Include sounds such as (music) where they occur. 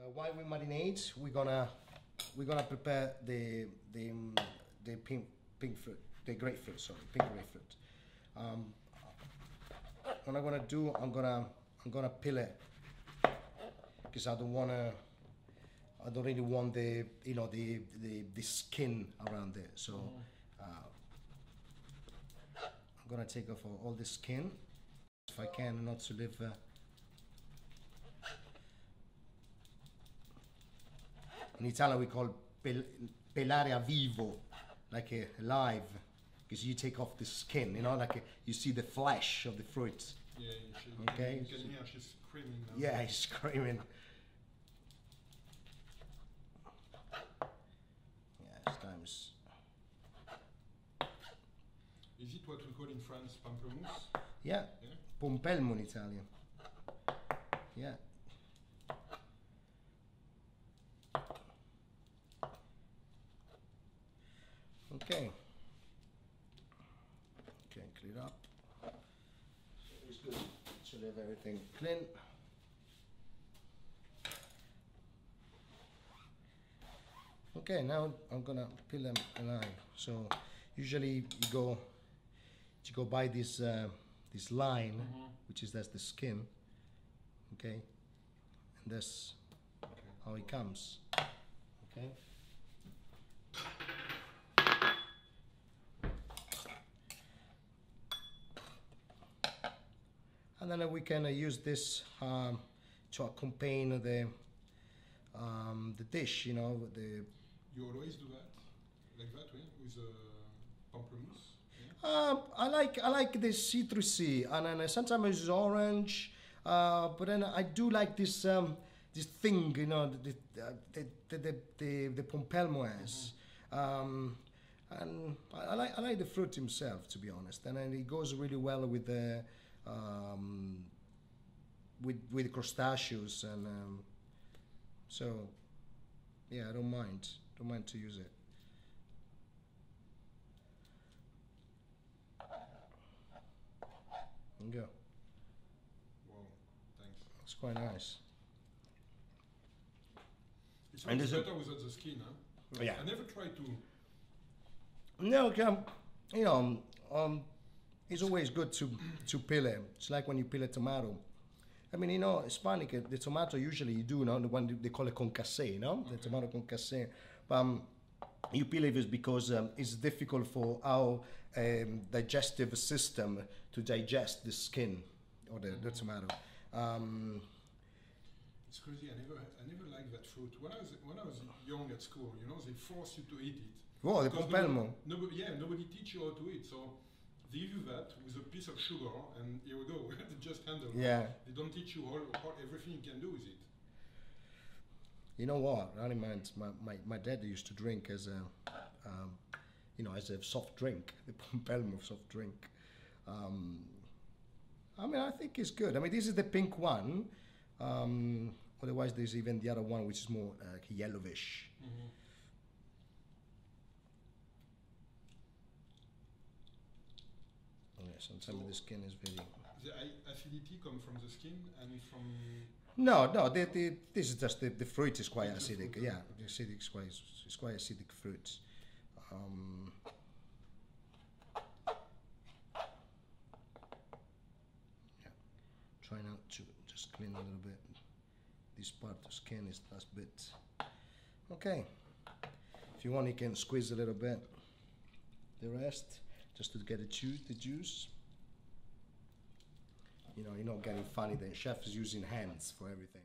Uh, while we marinate, we're gonna we're gonna prepare the the um, the pink pink fruit, the grapefruit. Sorry, pink grapefruit. Um, what I'm gonna do, I'm gonna I'm gonna peel it because I don't wanna. I don't really want the you know the the, the skin around it. So uh, I'm gonna take off all, all the skin if I can, not to leave. Uh, in Italian we call pel- pelare a vivo, like a live, because you take off the skin, you know, like a, you see the flesh of the fruit. Yeah, she, Okay. You can hear she's screaming now. Yeah, he's screaming. Yeah, it's times. Is it what we call in France pamplemousse? Yeah, Yeah. pompelmo in Italian. Yeah. Okay. Okay, clear up. It's good to leave everything clean. Okay, now I'm gonna peel them alive. So usually you go you go by this uh, this line, which is that's the skin. Okay, and that's how it comes. Okay. And then we can uh, use this um, to accompany the um, the dish. You know, the You always do that? Like that, yeah? With uh, pamplemousse? Yeah? Um, I like I like the citrusy, and then uh, sometimes it's orange. Uh, but then I do like this um, this thing, you know, the the the the, the, the, the pompelmo has. Um, and I, I like I like the fruit himself, to be honest, and then it goes really well with the um, with with crustaceous, and um, so yeah, I don't mind, don't mind to use it. There you go. Wow, thanks. It's quite nice. It's And always is it- better without the skin, huh? Yeah. I never tried to. No, um, you know, um, it's always good to to peel it. It's like when you peel a tomato. I mean, you know, Hispanic, the tomato usually you do, you know, the one they call it concasse, you know, the tomato concasse. But um, you peel it is because um, it's difficult for our um, digestive system to digest the skin or the, the tomato. Um, It's crazy. I never, I never liked that fruit. When I was, when I was young at school, you know, they force you to eat it. oh, the pompelmo. Nobody, nobody, yeah, nobody teach you how to eat. So give you that with a piece of sugar, and here we go. (laughs) just handle. it. Yeah. They don't teach you all, all everything you can do with it. You know what? That reminds my, my, my dad used to drink as a, um, you know, as a soft drink, (laughs) the Pompelmo soft drink. Um, I mean, I think it's good. I mean, this is the pink one. Um, otherwise, there's even the other one, which is more uh, yellowish. Yeah, sometimes the skin is very. The acidity come from the skin and from. No, no. The, the, this is just the, the fruit is quite acidic. fruit, Yeah, the acidic is quite it's quite acidic fruit. Um, yeah, try not to just clean a little bit. This part of skin is last bit. Okay. If you want, you can squeeze a little bit. The rest, just to get the juice. The juice. You know, you're not getting funny. The chef is using hands for everything.